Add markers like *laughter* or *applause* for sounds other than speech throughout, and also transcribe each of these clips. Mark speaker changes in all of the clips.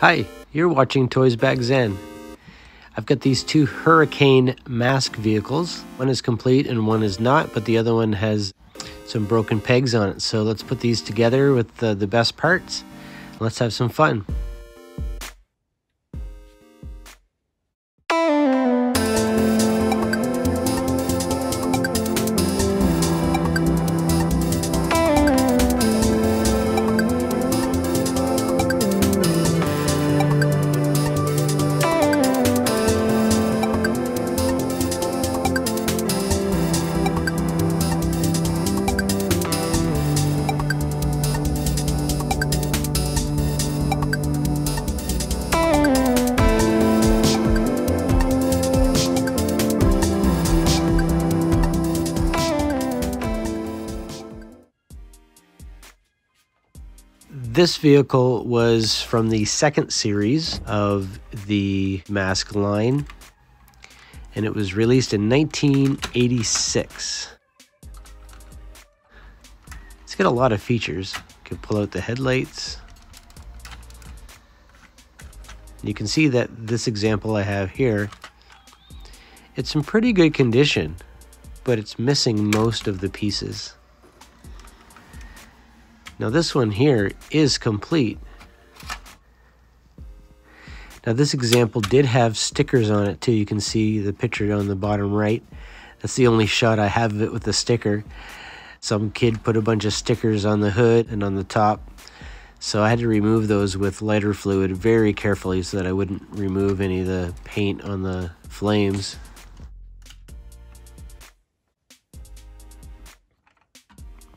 Speaker 1: Hi, you're watching Toys Back Zen. I've got these two Hurricane mask vehicles. One is complete and one is not, but the other one has some broken pegs on it. So let's put these together with the, the best parts. Let's have some fun. This vehicle was from the second series of the Mask line, and it was released in 1986. It's got a lot of features. You can pull out the headlights. You can see that this example I have here, it's in pretty good condition, but it's missing most of the pieces. Now this one here is complete. Now this example did have stickers on it too. You can see the picture on the bottom right. That's the only shot I have of it with the sticker. Some kid put a bunch of stickers on the hood and on the top. So I had to remove those with lighter fluid very carefully so that I wouldn't remove any of the paint on the flames.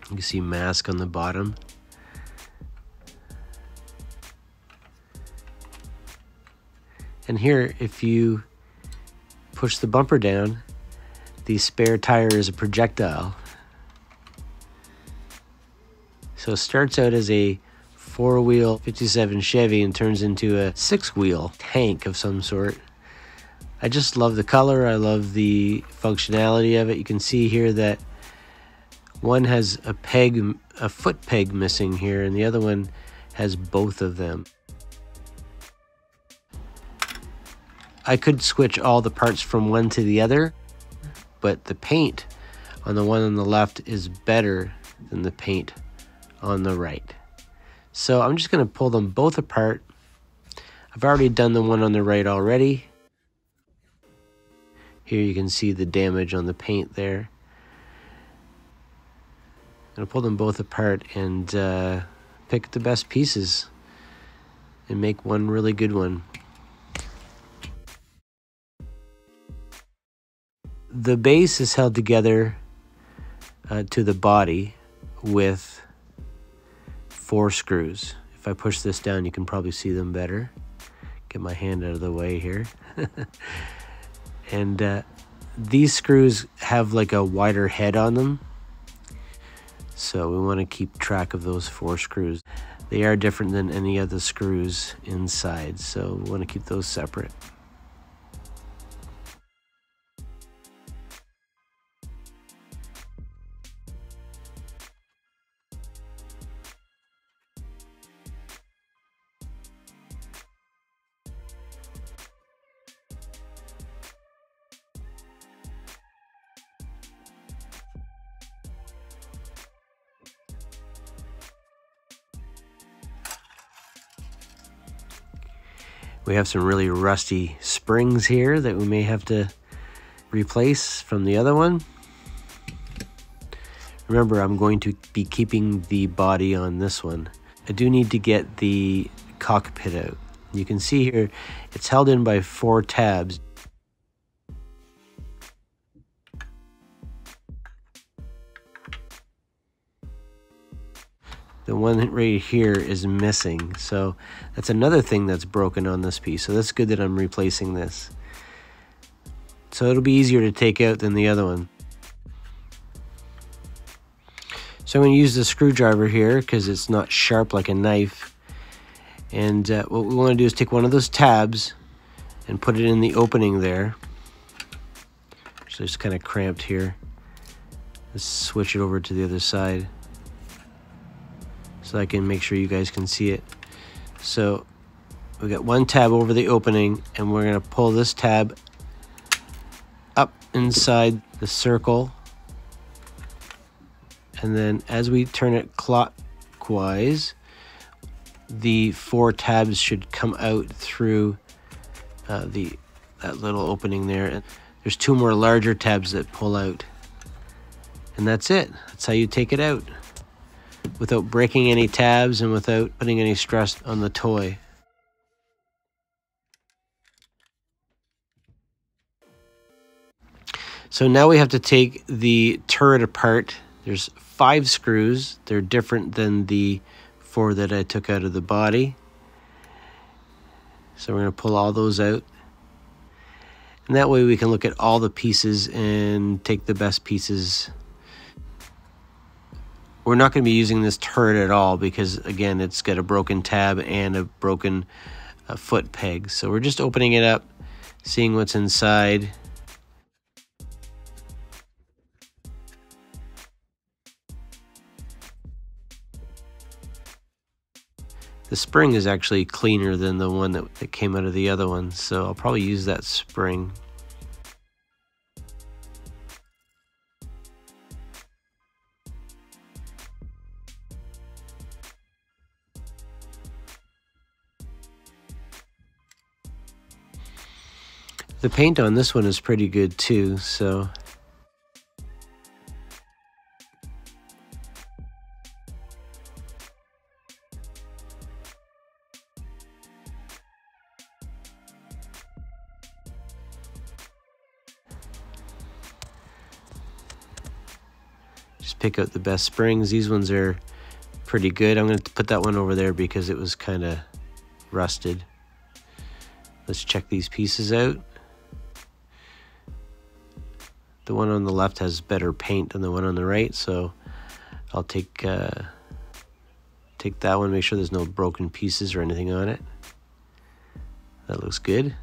Speaker 1: You can see mask on the bottom. And here, if you push the bumper down, the spare tire is a projectile. So it starts out as a four-wheel 57 Chevy and turns into a six-wheel tank of some sort. I just love the color. I love the functionality of it. You can see here that one has a peg, a foot peg missing here, and the other one has both of them. I could switch all the parts from one to the other, but the paint on the one on the left is better than the paint on the right. So I'm just going to pull them both apart. I've already done the one on the right already. Here you can see the damage on the paint there. I'm to pull them both apart and uh, pick the best pieces and make one really good one. The base is held together uh, to the body with four screws. If I push this down, you can probably see them better. Get my hand out of the way here. *laughs* and uh, these screws have like a wider head on them. So we want to keep track of those four screws. They are different than any other screws inside, so we want to keep those separate. We have some really rusty springs here that we may have to replace from the other one. Remember, I'm going to be keeping the body on this one. I do need to get the cockpit out. You can see here, it's held in by four tabs. The one right here is missing. So that's another thing that's broken on this piece. So that's good that I'm replacing this. So it'll be easier to take out than the other one. So I'm going to use the screwdriver here because it's not sharp like a knife. And uh, what we want to do is take one of those tabs and put it in the opening there. So it's kind of cramped here. Let's switch it over to the other side so I can make sure you guys can see it. So we got one tab over the opening and we're to pull this tab up inside the circle. And then as we turn it clockwise the four tabs should come out through uh, the that little opening there. And there's two more larger tabs that pull out. And that's it. That's how you take it out without breaking any tabs and without putting any stress on the toy So now we have to take the turret apart. There's five screws. They're different than the four that I took out of the body. So we're going to pull all those out. And that way we can look at all the pieces and take the best pieces. We're not going to be using this turret at all because, again, it's got a broken tab and a broken uh, foot peg. So we're just opening it up, seeing what's inside. The spring is actually cleaner than the one that, that came out of the other one, so I'll probably use that spring. The paint on this one is pretty good too, so Just pick out the best springs. These ones are pretty good. I'm to put that one over there because it was kind of rusted. Let's check these pieces out. The one on the left has better paint than the one on the right, so I'll take uh, take that one, make sure there's no broken pieces or anything on it. That looks good.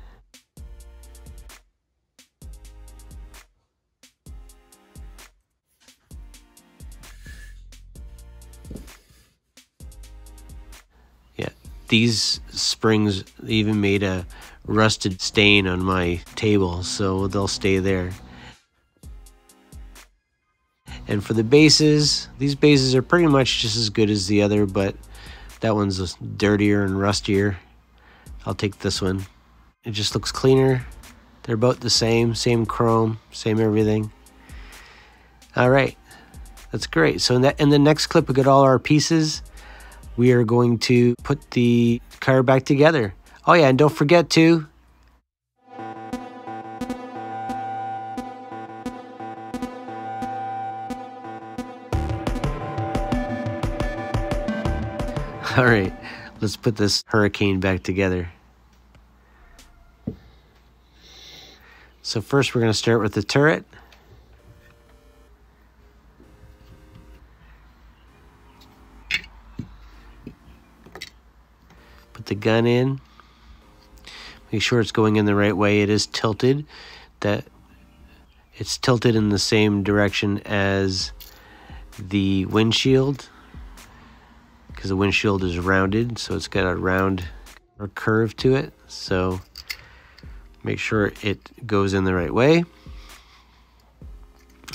Speaker 1: Yeah, these springs even made a rusted stain on my table, so they'll stay there. And for the bases, these bases are pretty much just as good as the other, but that one's dirtier and rustier. I'll take this one. It just looks cleaner. They're about the same, same chrome, same everything. All right, that's great. So in, that, in the next clip, we got all our pieces we are going to put the car back together. Oh yeah, and don't forget to *laughs* All right, let's put this hurricane back together. So first we're going to start with the turret. Put the gun in. Make sure it's going in the right way. It is tilted. That it's tilted in the same direction as the windshield because the windshield is rounded so it's got a round or curve to it so make sure it goes in the right way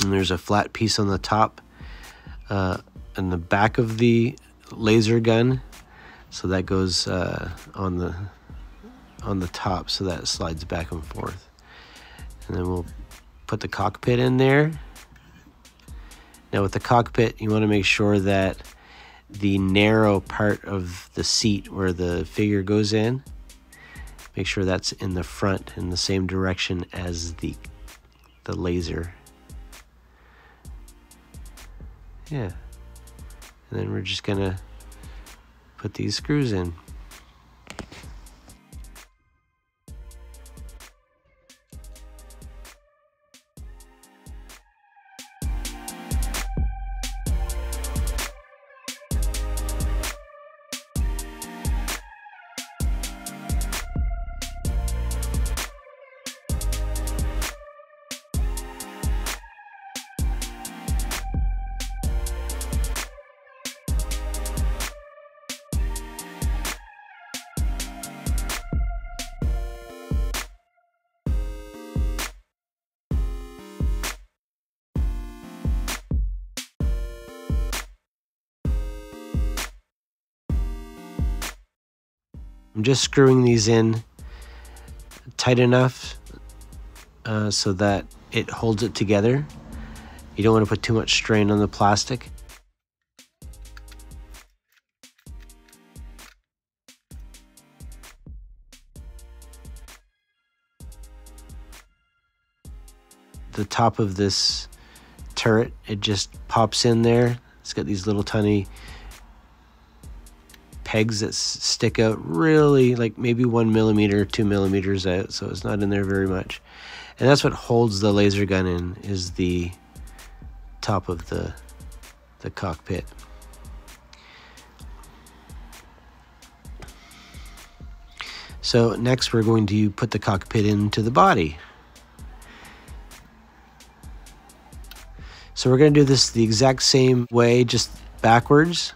Speaker 1: and there's a flat piece on the top uh, in the back of the laser gun so that goes uh, on the on the top so that slides back and forth. And then we'll put the cockpit in there. Now with the cockpit, you want to make sure that the narrow part of the seat where the figure goes in, make sure that's in the front in the same direction as the the laser. Yeah. And then we're just gonna put these screws in. I'm just screwing these in tight enough uh, so that it holds it together. You don't want to put too much strain on the plastic. The top of this turret, it just pops in there. It's got these little tiny pegs that stick out really like maybe one millimeter, two millimeters out, so it's not in there very much. And that's what holds the laser gun in is the top of the the cockpit. So next we're going to put the cockpit into the body. So we're going to do this the exact same way, just backwards.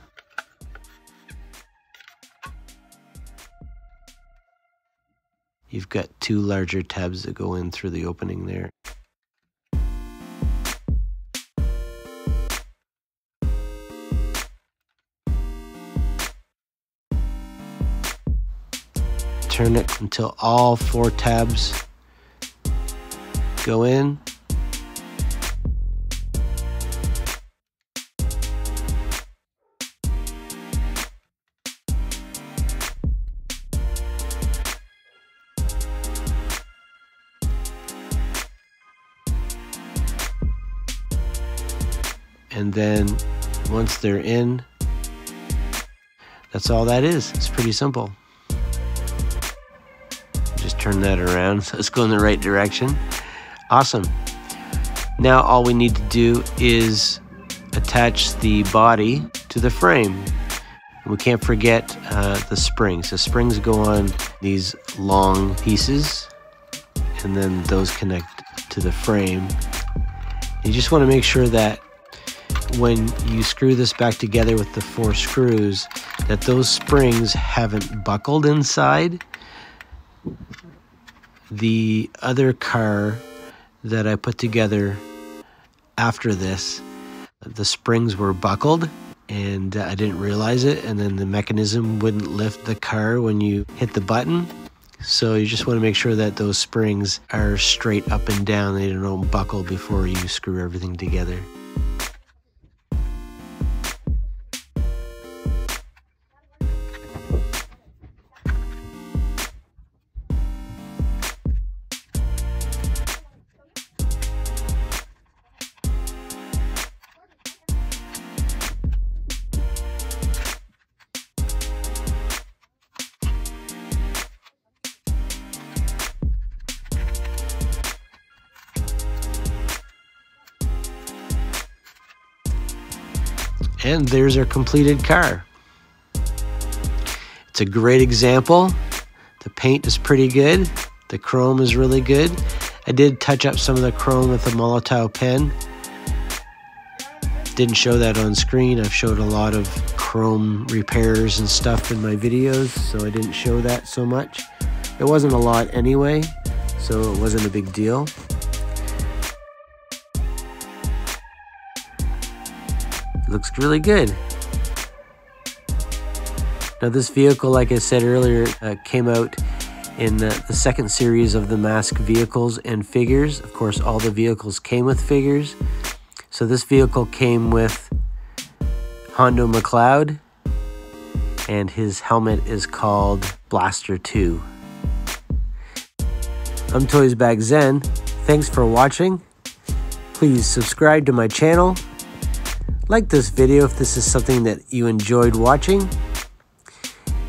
Speaker 1: You've got two larger tabs that go in through the opening there. Turn it until all four tabs go in. Then once they're in, that's all that is. It's pretty simple. Just turn that around *laughs* so it's going the right direction. Awesome. Now all we need to do is attach the body to the frame. We can't forget uh, the springs. The springs go on these long pieces and then those connect to the frame. You just want to make sure that when you screw this back together with the four screws that those springs haven't buckled inside. The other car that I put together after this, the springs were buckled and I didn't realize it and then the mechanism wouldn't lift the car when you hit the button. So you just want to make sure that those springs are straight up and down. They don't buckle before you screw everything together. And there's our completed car. It's a great example. The paint is pretty good. The chrome is really good. I did touch up some of the chrome with a Molotow pen. Didn't show that on screen. I've showed a lot of chrome repairs and stuff in my videos, so I didn't show that so much. It wasn't a lot anyway, so it wasn't a big deal. Looks really good. Now this vehicle, like I said earlier, uh, came out in the, the, second series of the Mask vehicles and figures. Of course, all the vehicles came with figures. So this vehicle came with Hondo MacLean, and his helmet is called Blaster 2. I'm Toys Back Zen. Thanks for watching. Please subscribe to my channel like this video if this is something that you enjoyed watching.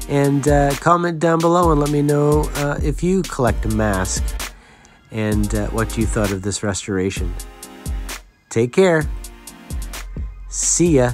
Speaker 1: And uh, comment down below and let me know uh, if you collect a mask and uh, what you thought of this restoration. Take care. See ya.